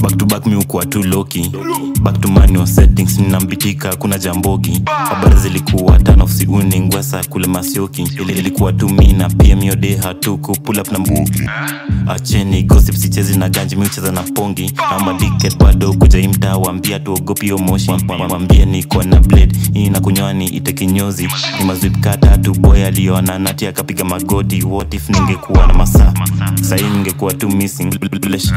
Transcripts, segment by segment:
back back to mi ukuwa tu loki back to manual settings ninambitika kuna jambogi. Habari zilikuwa tanofsi uningwesa kule masioki. Ili ilikuwa tu mi na pm yode hatuku pull up na mbugi acheni gossip sichezi na ganji mi ucheza na pongi. Ama diket bado kuja imtaa wambia tuogopi yo moshi. Wambie niko na blade hii na kunywani ite kinyozi. Ni mazwip tu boy aliona nati akapiga magoti. What if ningekuwa na masaa sahii ningekuwa tu missing.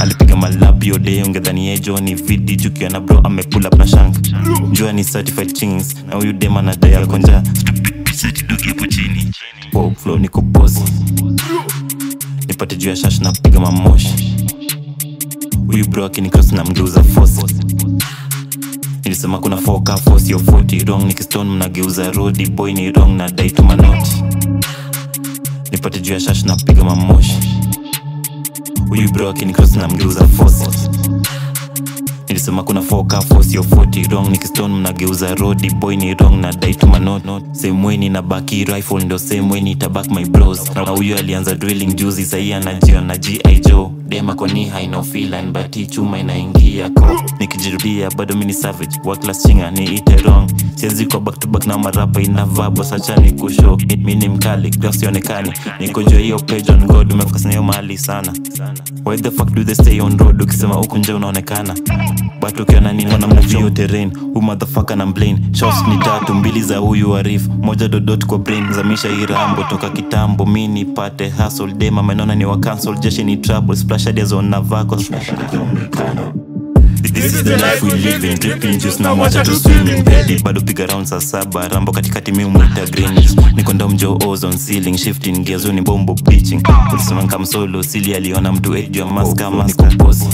Alipiga malap yode ungedhani yejo ni vidi jukiwa na bro amepula na shank. Jua ni certified chings. Na huyu dema na daya konja chini. Nipate juu ya shash na piga mamoshi. Huyu bro na mgeuza nilisema kuna force yo 40 wrong nikistone mnageuza rodi boy ni wrong na manoti nipate juu ya shash na piga mamoshi huyu bro cross na mgeuza fosi nilisema kuna foka fosi yo 40 wrong nikistone mnageuza rodi boy ni wrong na dai tu note same way ni na baki rifle ndo same way ni tabak my bros na huyo alianza drilling juzi sahii anajia na gi joe. Dema kwani haina filan but hii chuma inaingia ko. Nikijirudia bado mini savage waklas chinga ni ite wrong. Chenzi kwa back to back na marapa inavabo sachani kusho mi ni mkali niko nikojua hiyo page on god umefokasina sana. Why the fuck do they stay on road? Ukisema huku nje unaonekana. But ukiona nini wanamnavio terrain. Hu motherfucker na mblane shots ni tatu mbili za huyu arif. Moja dodot kwa brain zamisha hii rambo. Toka kitambo mi nipate hasol dema menona ni wa cancel. Jeshi ni trouble. Splash ideas on navako This is the life we live in. dripping juice na wacha tu swimming Daddy. Bado piga round saa saba. Rambo katikati mi mwita green niko ndo mjo ozone ceiling shifting gears uni bombo bleaching ulisema kam solo sili aliona mtu ejua maska maska boss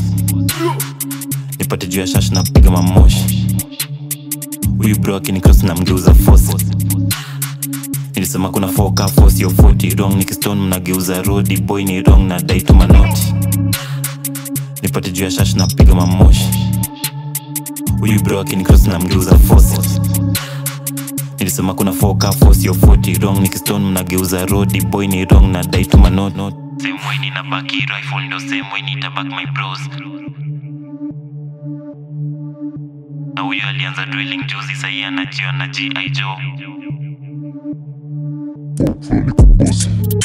nipate juu ya shash na piga mamoshi. Huyu bro akinikros na mgeuza force. Nilisema kuna foka force yo 40 wrong nikistone mnageuza rodi boy ni wrong na dai tu manoti nipate juu ya shash na piga mamoshi huyu bro cross na mgeuza fosi nilisema kuna foka fosi yo 40 wrong nikistone mnageuza rodi boy ni wrong na dai tu manoti same way ni na baki rifle ndo same way ni tabak my bros. Na huyo alianza drilling juzi sahi anajiona gi joe. Fuck,